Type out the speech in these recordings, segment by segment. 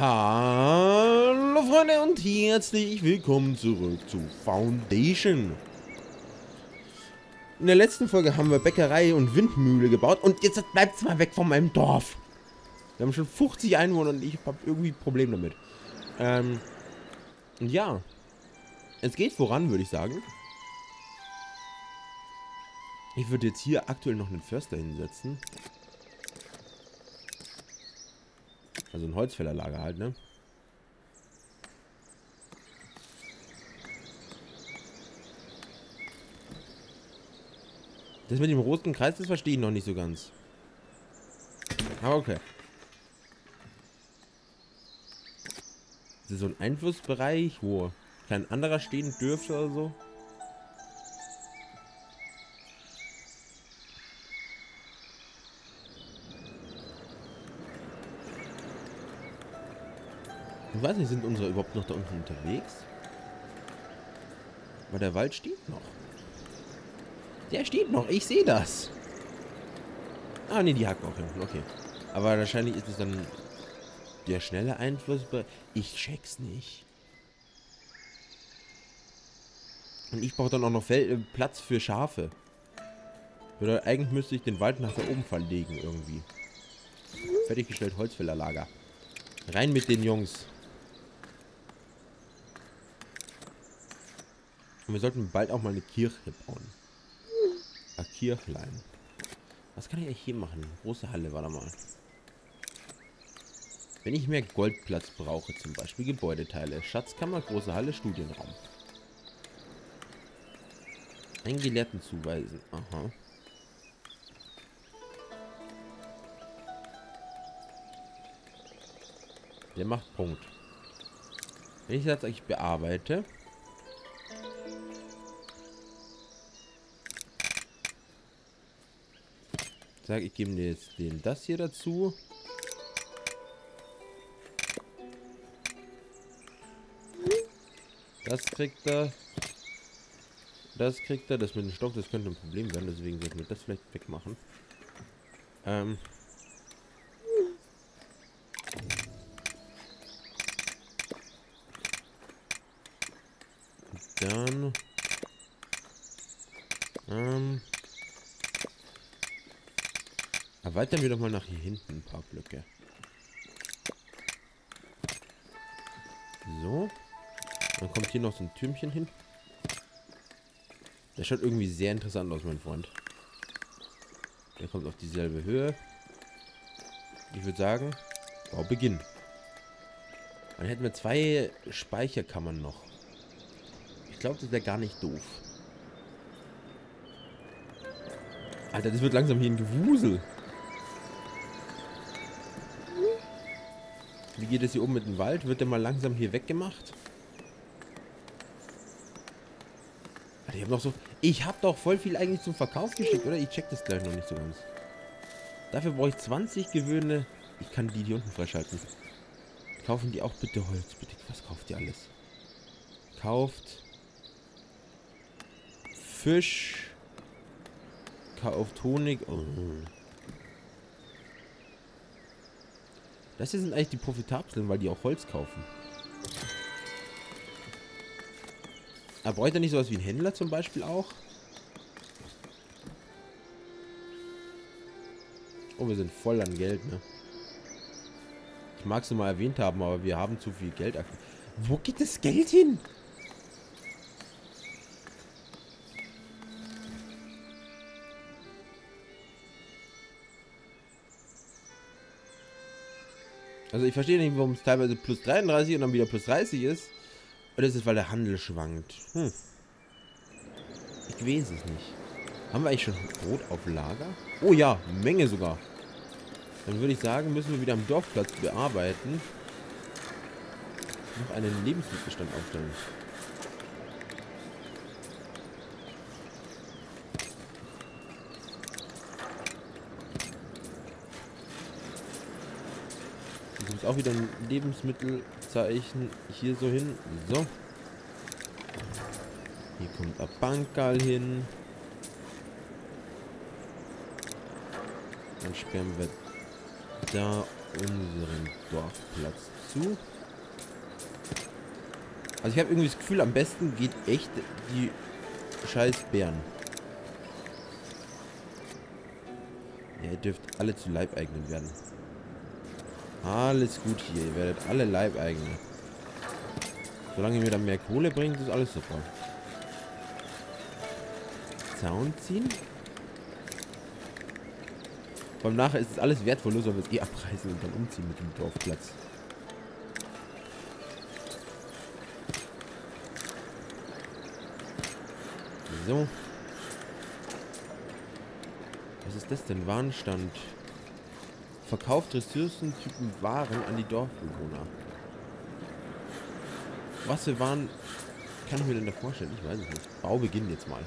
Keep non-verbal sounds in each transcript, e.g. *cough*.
Hallo Freunde und herzlich willkommen zurück zu Foundation. In der letzten Folge haben wir Bäckerei und Windmühle gebaut und jetzt bleibt es mal weg von meinem Dorf. Wir haben schon 50 Einwohner und ich habe irgendwie ein Problem damit. Ähm, ja, es geht voran, würde ich sagen. Ich würde jetzt hier aktuell noch einen Förster hinsetzen. Also ein Holzfällerlager halt, ne? Das mit dem roten Kreis, das verstehe ich noch nicht so ganz. Aber okay. Das ist so ein Einflussbereich, wo kein anderer stehen dürfte oder so. Ich weiß nicht, sind unsere überhaupt noch da unten unterwegs? Aber der Wald steht noch. Der steht noch, ich sehe das. Ah, ne, die hacken auch hinten, okay. Aber wahrscheinlich ist es dann der schnelle Einfluss. Ich check's nicht. Und ich brauche dann auch noch Fel äh, Platz für Schafe. Oder eigentlich müsste ich den Wald nach da oben verlegen irgendwie. Fertiggestellt Holzfällerlager. Rein mit den Jungs. Und wir sollten bald auch mal eine Kirche bauen. Ein Kirchlein. Was kann ich eigentlich hier machen? Große Halle, warte mal. Wenn ich mehr Goldplatz brauche, zum Beispiel Gebäudeteile, Schatzkammer, große Halle, Studienraum. Einen Gelehrten zuweisen. Aha. Der macht Punkt. Wenn ich das eigentlich bearbeite, sage, ich gebe jetzt den das hier dazu. Das kriegt er. Das kriegt er. Das mit dem Stock, das könnte ein Problem werden. Deswegen sollten wir das vielleicht wegmachen. Ähm. Dann. Ähm. Erweitern wir doch mal nach hier hinten ein paar Blöcke. So. Dann kommt hier noch so ein Türmchen hin. Der schaut irgendwie sehr interessant aus, mein Freund. Der kommt auf dieselbe Höhe. Ich würde sagen, Bau beginnen. Dann hätten wir zwei Speicherkammern noch. Ich glaube, das wäre gar nicht doof. Alter, das wird langsam hier ein Gewusel. Wie geht es hier oben mit dem Wald? Wird der mal langsam hier weggemacht? Alter, ich habe noch so... Ich habe doch voll viel eigentlich zum Verkauf geschickt, oder? Ich check das gleich noch nicht so ganz. Dafür brauche ich 20 Gewöhne. Ich kann die hier unten freischalten. Kaufen die auch bitte Holz. Bitte, was kauft ihr alles? Kauft... Fisch... Kauft Honig... Oh. Das hier sind eigentlich die profitablen, weil die auch Holz kaufen. Aber bräuchte er nicht sowas wie ein Händler zum Beispiel auch? Oh, wir sind voll an Geld, ne? Ich mag es nur mal erwähnt haben, aber wir haben zu viel Geld. Wo geht das Geld hin? Also ich verstehe nicht, warum es teilweise plus 33 und dann wieder plus 30 ist. Oder ist es, weil der Handel schwankt? Hm. Ich weiß es nicht. Haben wir eigentlich schon Brot auf Lager? Oh ja, Menge sogar. Dann würde ich sagen, müssen wir wieder am Dorfplatz bearbeiten. Noch einen Lebensmittelstand aufstellen. Muss auch wieder ein Lebensmittelzeichen hier so hin. So. Hier kommt ein Bankal hin. Dann sperren wir da unseren Dorfplatz zu. Also ich habe irgendwie das Gefühl, am besten geht echt die scheiß Bären. Ja, ihr dürft alle zu Leibeigenen werden. Alles gut hier. Ihr werdet alle Leibeigene. Solange ihr mir dann mehr Kohle bringt, ist alles super. Zaun ziehen? Beim nachher ist es alles wertvoll, weil wir es eh abreißen und dann umziehen mit dem Dorfplatz. So. Was ist das denn? Warenstand. Verkauft Ressourcentypen Waren an die Dorfbewohner. Was für Waren kann ich mir denn da vorstellen? Ich weiß es nicht. Baubeginn jetzt mal.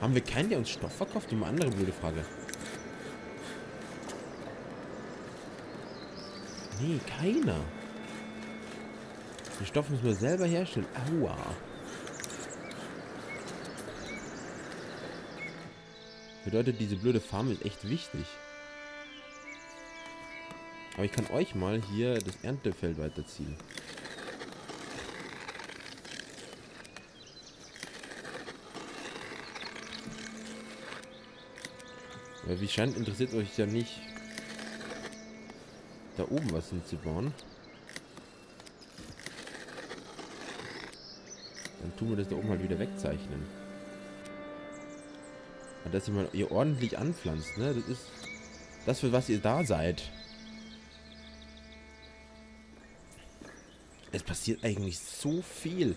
Haben wir keinen, der uns Stoff verkauft? Die mal andere blöde Frage. Nee, keiner. Den Stoff müssen wir selber herstellen. Aua. Bedeutet, diese blöde Farm ist echt wichtig. Aber ich kann euch mal hier das Erntefeld weiterziehen. Weil wie scheint, interessiert euch ja nicht, da oben was hinzubauen. Dann tun wir das da oben halt wieder wegzeichnen. Dass ihr mal ihr ordentlich anpflanzt, ne? Das ist das, für was ihr da seid. Es passiert eigentlich so viel.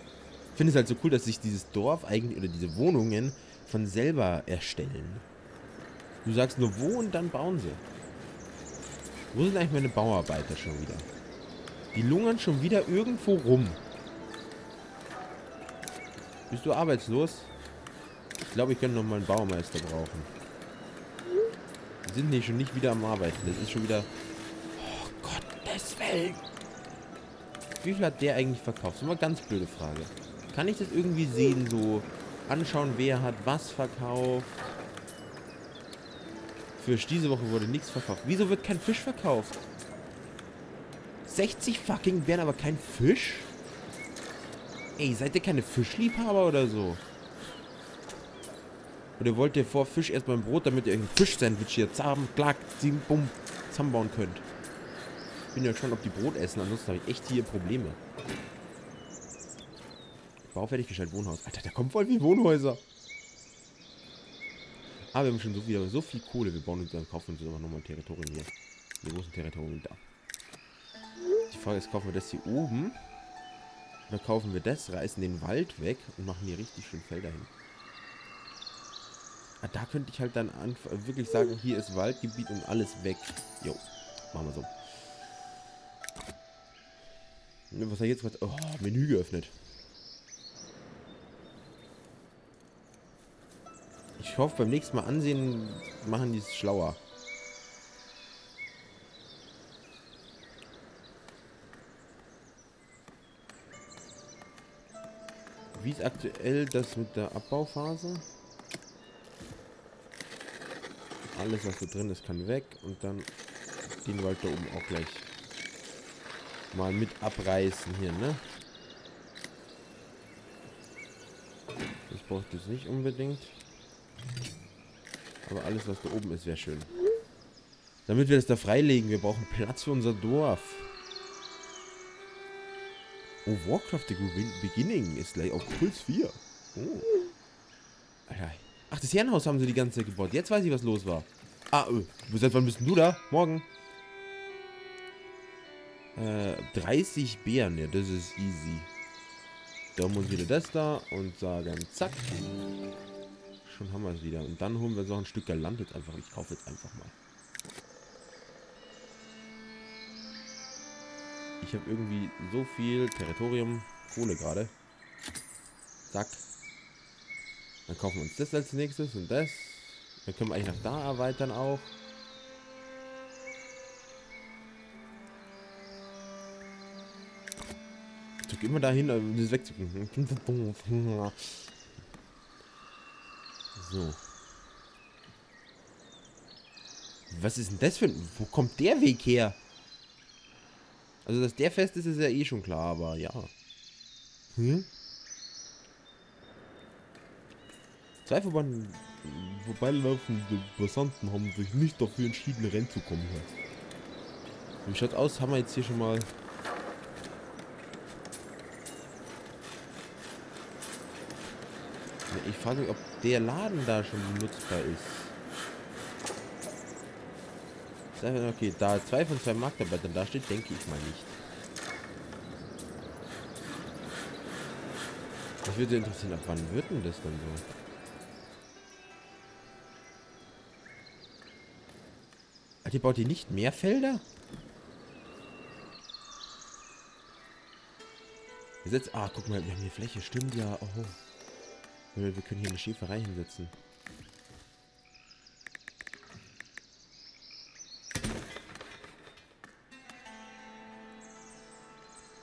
Ich finde es halt so cool, dass sich dieses Dorf eigentlich, oder diese Wohnungen von selber erstellen. Du sagst nur wo und dann bauen sie. Wo sind eigentlich meine Bauarbeiter schon wieder? Die lungern schon wieder irgendwo rum. Bist du arbeitslos? Glaube, ich könnte noch mal einen Baumeister brauchen. Wir sind hier schon nicht wieder am Arbeiten. Das ist schon wieder... Oh Gottes Willen. Wie viel hat der eigentlich verkauft? Das ist eine ganz blöde Frage. Kann ich das irgendwie sehen, so anschauen, wer hat was verkauft? Für diese Woche wurde nichts verkauft. Wieso wird kein Fisch verkauft? 60 fucking Bären, aber kein Fisch? Ey, seid ihr keine Fischliebhaber oder so? Oder wollt ihr vor Fisch erstmal ein Brot, damit ihr ein Fisch-Sandwich hier zahm, klack, ziehen, bumm, zusammenbauen könnt? Ich bin ja schon, ob die Brot essen, ansonsten habe ich echt hier Probleme. Baufertiggestellt Wohnhaus. Alter, da kommt voll wie Wohnhäuser. Aber wir haben schon so, wieder so viel Kohle. Wir bauen uns dann, kaufen uns aber nochmal ein Territorium hier. Ist ein Territorium da? Die Frage ist, kaufen wir das hier oben? Oder kaufen wir das, reißen den Wald weg und machen hier richtig schön Felder hin? Ah, da könnte ich halt dann wirklich sagen, hier ist Waldgebiet und alles weg. Jo, machen wir so. Was hat jetzt was? Oh, Menü geöffnet. Ich hoffe, beim nächsten Mal ansehen, machen die es schlauer. Wie ist aktuell das mit der Abbauphase? Alles, was da drin ist, kann weg. Und dann den Wald da oben auch gleich mal mit abreißen hier, ne? Das braucht es nicht unbedingt. Aber alles, was da oben ist, wäre schön. Damit wir das da freilegen. Wir brauchen Platz für unser Dorf. Oh, Warcraft The Beginning ist gleich auf Puls 4. Oh. Ach, das Herrenhaus haben sie die ganze Zeit gebaut. Jetzt weiß ich, was los war. Ah, äh, seit wann bist du da? Morgen. Äh, 30 Bären. Ja, das ist easy. Da uns wieder das da und sagen zack schon haben wir es wieder. Und dann holen wir so ein Stück Land jetzt einfach. Ich kaufe jetzt einfach mal. Ich habe irgendwie so viel Territorium, Kohle gerade. Zack. Dann kaufen wir uns das als nächstes und das. Dann können wir eigentlich nach da erweitern auch. Ich drücke immer dahin, um das wegzukriegen. So. was ist denn das für ein... Wo kommt der Weg her? Also, dass der fest ist, ist ja eh schon klar, aber ja. Hm? Zwei Verbanden, vorbeilaufende Passanten haben sich nicht dafür entschieden, reinzukommen hier. Wie schaut aus? Haben wir jetzt hier schon mal... Ich frage mich, ob der Laden da schon nutzbar ist. Okay, da zwei von zwei Marktarbeitern da steht, denke ich mal nicht. Mich würde interessieren, ab wann wird denn das dann so? Hat ihr baut ihr nicht mehr Felder? Jetzt, ah, guck mal, wir haben hier Fläche. Stimmt ja. Oh. Wir können hier eine Schäferei hinsetzen.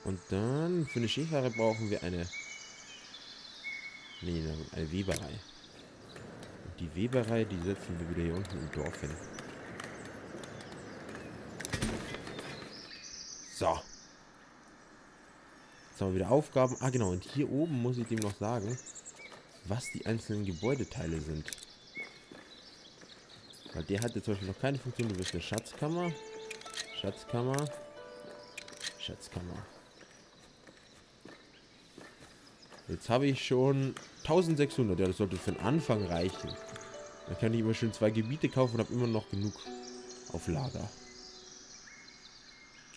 Und dann für eine Schäferei brauchen wir eine... Nee, eine Weberei. Und die Weberei, die setzen wir wieder hier unten im Dorf hin. So. Jetzt haben wir wieder Aufgaben. Ah, genau. Und hier oben muss ich dem noch sagen, was die einzelnen Gebäudeteile sind. Weil der hat jetzt zum Beispiel noch keine Funktion. Du bist eine Schatzkammer. Schatzkammer. Schatzkammer. Jetzt habe ich schon 1600. Ja, das sollte für den Anfang reichen. Dann kann ich immer schön zwei Gebiete kaufen und habe immer noch genug auf Lager.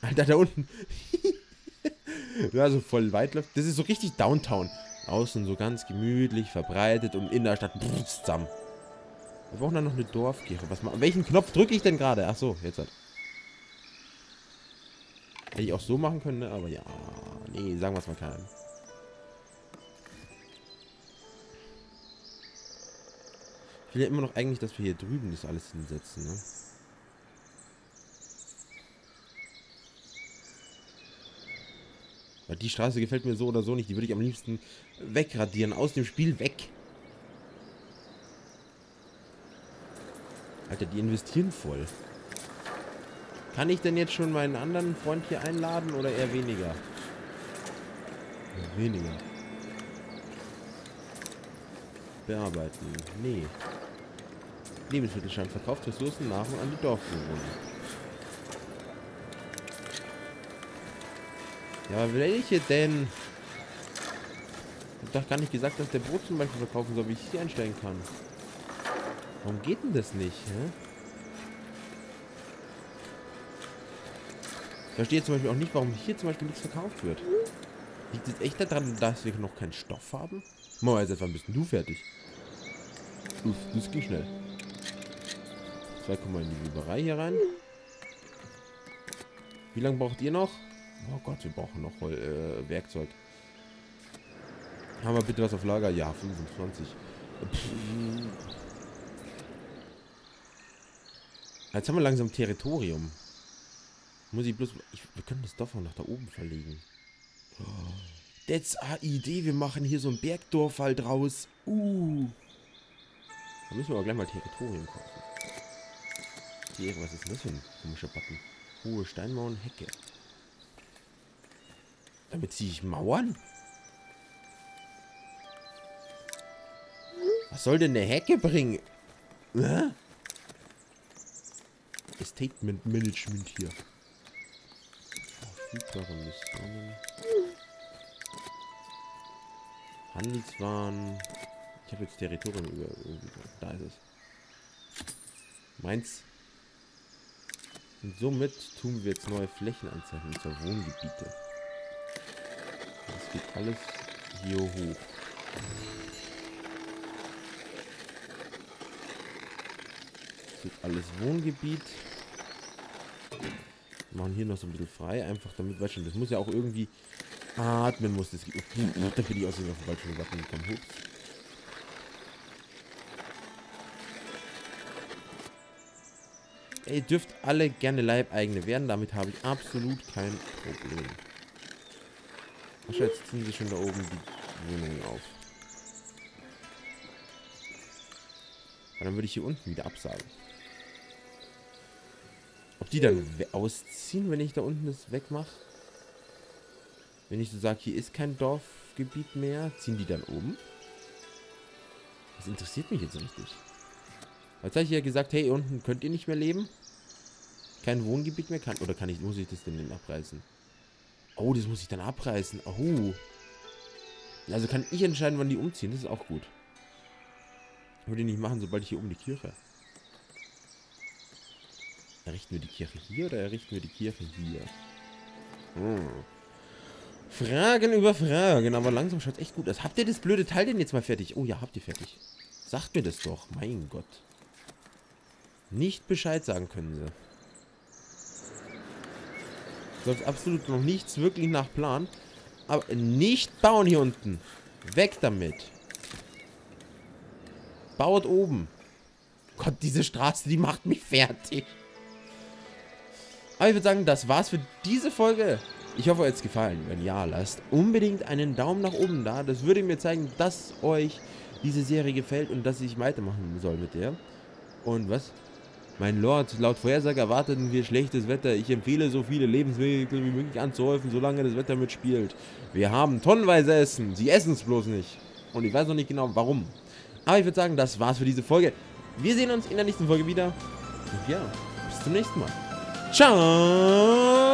Alter, da unten. *laughs* ja, so voll weit läuft. Das ist so richtig Downtown. Außen so ganz gemütlich, verbreitet und in der Stadt zusammen. Wir brauchen dann noch eine Dorfkirche. Was mal, welchen Knopf drücke ich denn gerade? Ach so, jetzt halt. Hätte ich auch so machen können, ne? aber ja. Nee, sagen wir es mal keinem. Ich will ja immer noch eigentlich, dass wir hier drüben das alles hinsetzen, ne? Weil die Straße gefällt mir so oder so nicht. Die würde ich am liebsten wegradieren. Aus dem Spiel weg. Alter, die investieren voll. Kann ich denn jetzt schon meinen anderen Freund hier einladen oder eher weniger? Weniger. Bearbeiten. Nee. Lebensmittelstand verkauft Ressourcen, Nahrung an die Dorfbewohner. Ja, welche denn? Ich hab doch gar nicht gesagt, dass der Brot zum Beispiel verkaufen soll, wie ich hier einstellen kann. Warum geht denn das nicht, hä? Ich verstehe zum Beispiel auch nicht, warum hier zum Beispiel nichts verkauft wird. Liegt es echt daran, dass wir noch keinen Stoff haben? Mal jetzt wann bist du fertig? Uff, das ging schnell. Zwei kommen wir in die Weberei hier rein. Wie lange braucht ihr noch? Oh Gott, wir brauchen noch äh, Werkzeug. Haben wir bitte was auf Lager? Ja, 25. Jetzt haben wir langsam Territorium. Muss ich bloß... Ich, wir können das Dorf auch nach da oben verlegen. That's a Idee. Wir machen hier so ein Bergdorf halt raus. Uh. Da müssen wir aber gleich mal Territorium kaufen. Hier, was ist das für ein komischer Button? Hohe Steinmauern, Hecke. Damit ziehe ich Mauern? Was soll denn eine Hecke bringen? Hä? Estatement Management hier. Verfügbare Missionen. Handelswaren. Ich habe jetzt Territorium über. Da ist es. Meins. Und somit tun wir jetzt neue Flächen zur Wohngebiete. Geht alles hier hoch. Das ist alles Wohngebiet. Wir machen hier noch so ein bisschen frei, einfach damit, weißt du, das muss ja auch irgendwie atmen muss. Das, da bin ich aus dem falschen Button gekommen. Hups. Ihr dürft alle gerne Leibeigene werden, damit habe ich absolut kein Problem. Ach, jetzt ziehen sie schon da oben die Wohnungen auf. Und dann würde ich hier unten wieder absagen. Ob die dann ausziehen, wenn ich da unten das wegmache? Wenn ich so sage, hier ist kein Dorfgebiet mehr, ziehen die dann oben? Das interessiert mich jetzt richtig. Jetzt habe ich ja gesagt, hey, unten könnt ihr nicht mehr leben. Kein Wohngebiet mehr. Kann, oder kann ich, muss ich das denn denn abreißen? Oh, das muss ich dann abreißen. Oh. Also kann ich entscheiden, wann die umziehen. Das ist auch gut. Würde ich nicht machen, sobald ich hier um die Kirche. Errichten wir die Kirche hier oder errichten wir die Kirche hier? Hm. Fragen über Fragen, aber langsam schaut echt gut aus. Habt ihr das blöde Teil denn jetzt mal fertig? Oh ja, habt ihr fertig. Sagt mir das doch, mein Gott. Nicht Bescheid sagen können sie. Sonst absolut noch nichts wirklich nach Plan. Aber nicht bauen hier unten. Weg damit. Baut oben. Gott, diese Straße, die macht mich fertig. Aber ich würde sagen, das war's für diese Folge. Ich hoffe, euch hat es gefallen. Wenn ja, lasst unbedingt einen Daumen nach oben da. Das würde mir zeigen, dass euch diese Serie gefällt und dass ich weitermachen soll mit der. Und was? Mein Lord, laut Vorhersage erwarteten wir schlechtes Wetter. Ich empfehle so viele Lebensmittel wie möglich anzuhäufen, solange das Wetter mitspielt. Wir haben tonnenweise Essen. Sie essen es bloß nicht. Und ich weiß noch nicht genau warum. Aber ich würde sagen, das war's für diese Folge. Wir sehen uns in der nächsten Folge wieder. Und ja, bis zum nächsten Mal. Ciao!